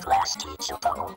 Class teacher, Baba.